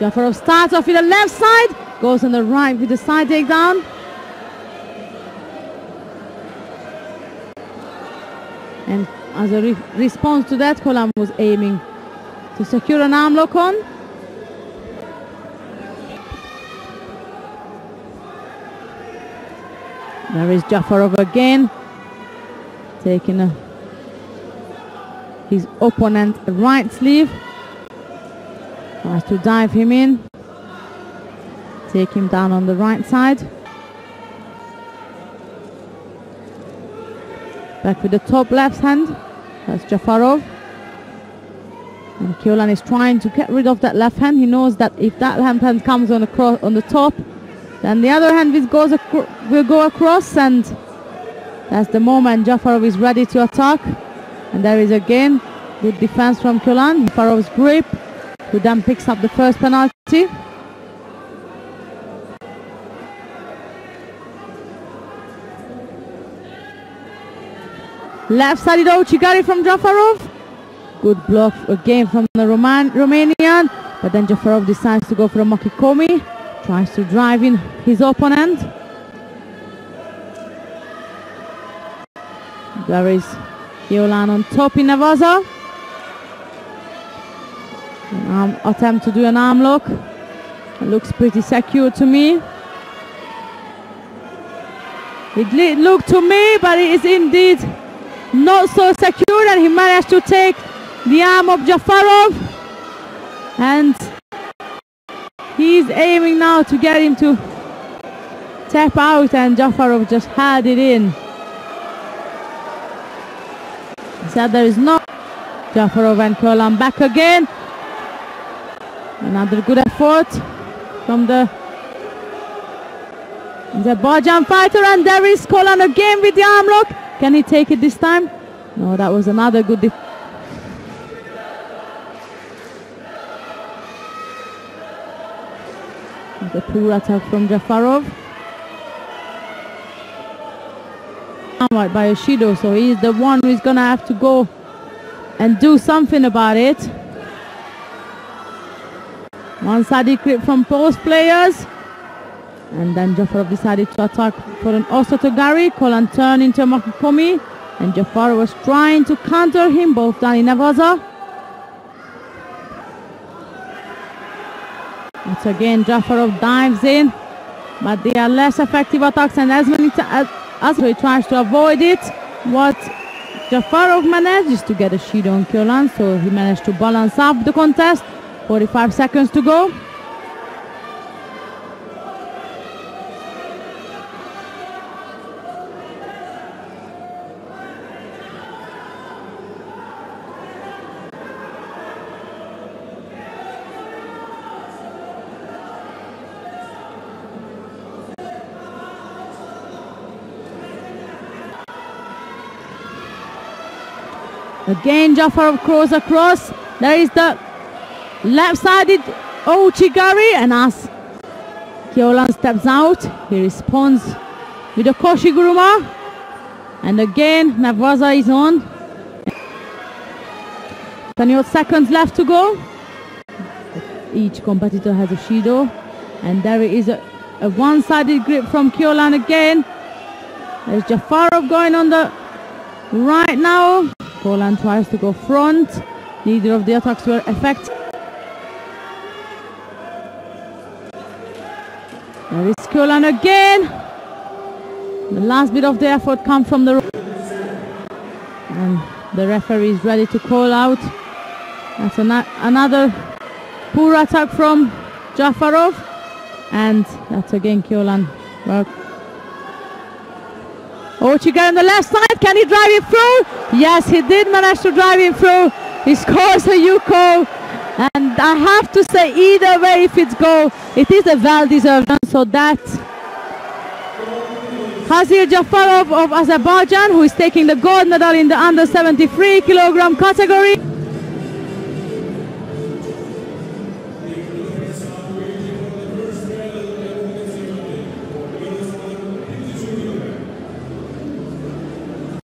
Jafarov starts off with the left side, goes on the right with the side takedown. And as a re response to that, Ciolan was aiming to secure an arm lock on. There is Jafarov again, taking a, his opponent right sleeve. Tries to dive him in. Take him down on the right side. Back with the top left hand. That's Jafarov. And Ciolan is trying to get rid of that left hand. He knows that if that left hand comes on the, on the top, then the other hand goes will go across and that's the moment Jafarov is ready to attack. And there is again good defense from Ciolan. Jafarov's grip, who then picks up the first penalty. Left sided Ouchigari from Jafarov. Good block again from the Roman Romanian. But then Jafarov decides to go for a Makikomi. Tries to drive in his opponent. There is Ciolan on top in Newaza. An attempt to do an arm lock. It looks pretty secure to me. It looked to me, but it is indeed not so secure and he managed to take the arm of Jafarov and He's aiming now to get him to tap out and Jafarov just had it in. Said there is no Jafarov and Ciolan back again. Another good effort from the the Bajan fighter and there is Ciolan again with the arm lock. Can he take it this time? No, that was another good The poor attack from Jafarov. Right by Yoshido, so he's the one who's gonna have to go and do something about it. One-sided grip from both players. And then Jafarov decided to attack for an Osotogari. Ciolan turned into a Makikomi. And Jafarov was trying to counter him, both down in Newaza. Once again, Jafarov dives in, but they are less effective attacks and as many as, he tries to avoid it, what Jafarov manages to get a sheet on Ciolan, so he managed to balance up the contest. 45 seconds to go. Again, Jafarov cross across. There is the left-sided Ouchigari and as Ciolan steps out, he responds with a Koshiguruma. And again, Newaza is on. 28 seconds left to go. Each competitor has a Shido. And there is a, a one-sided grip from Ciolan again. There's Jafarov going on the right now. Poland tries to go front. Neither of the attacks were effective. There is Ciolan again. The last bit of the effort comes from the and the referee is ready to call out. That's an another poor attack from Jafarov and that's again Ciolan work Ouchigari on the left side, can he drive it through? Yes, he did manage to drive it through. He scores a Yuko. And I have to say, either way, if it's goal, it is a well-deserved one. So that Hazir Jafarov of Azerbaijan, who is taking the gold medal in the under 73 kilogram category.